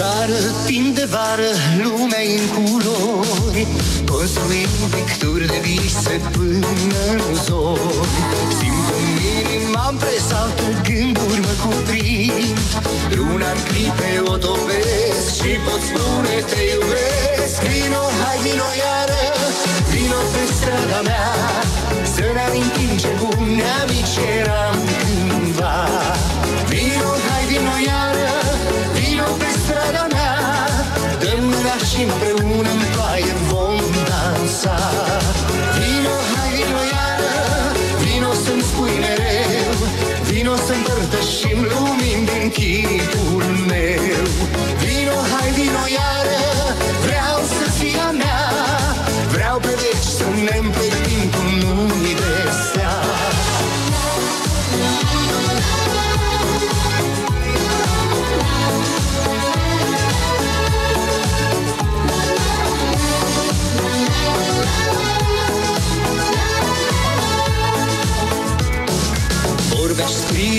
ceară, timp de vară, lumea în culori. Construim picturi de vise până în zori. Simt în inima presată, gânduri mă cuprind. Luna în clipe o topesc și pot spune te iubesc. Vino, hai vino iară, vino pe strada mea Să ne amintim ce bune și împreună în ploaie vom dansa. Vino, hai vino iară, vino să-mi spui mereu Vino să împărtășim lumini din chipul meu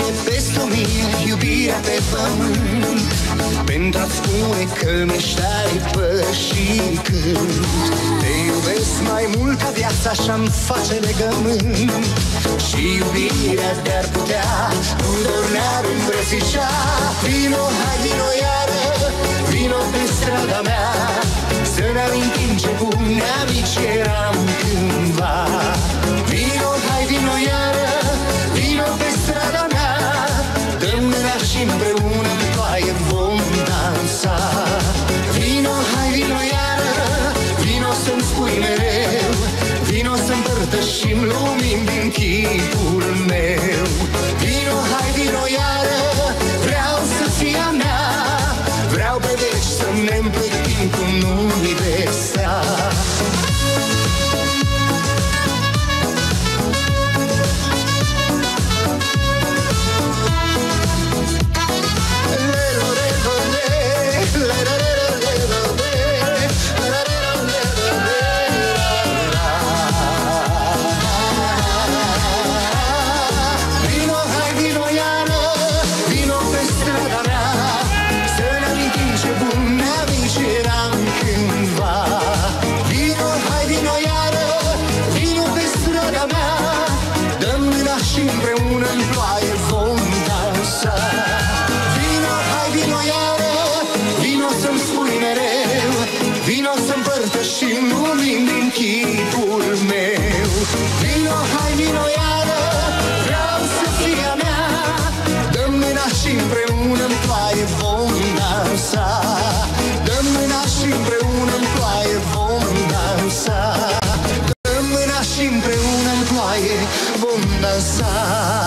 Vorbești scrie peste o mie iubirea pe pământ Pentru a spune că mi-ești aripă și când Te iubesc mai mult ca viața și-am face legământ. Și iubirea te-ar putea cu dor ne-ar îmbrățișa Vino, hai vino iară, vino pe strada mea Să ne amintim ce buni amici eram să-mi spui mereu. Vino să împărtășim lumini din chipul meu în ploaie vom dansa Vino, hai, vino iară, vino să-mi spui mereu. Vino să împărtășim lumini din chipul meu. Vino, hai, vino iară, vreau să fii a mea. Dăm mâna și împreună în ploaie vom dansa Dăm mâna și împreună în ploaie vom dansa Dăm mâna și împreună în ploaie vom dansa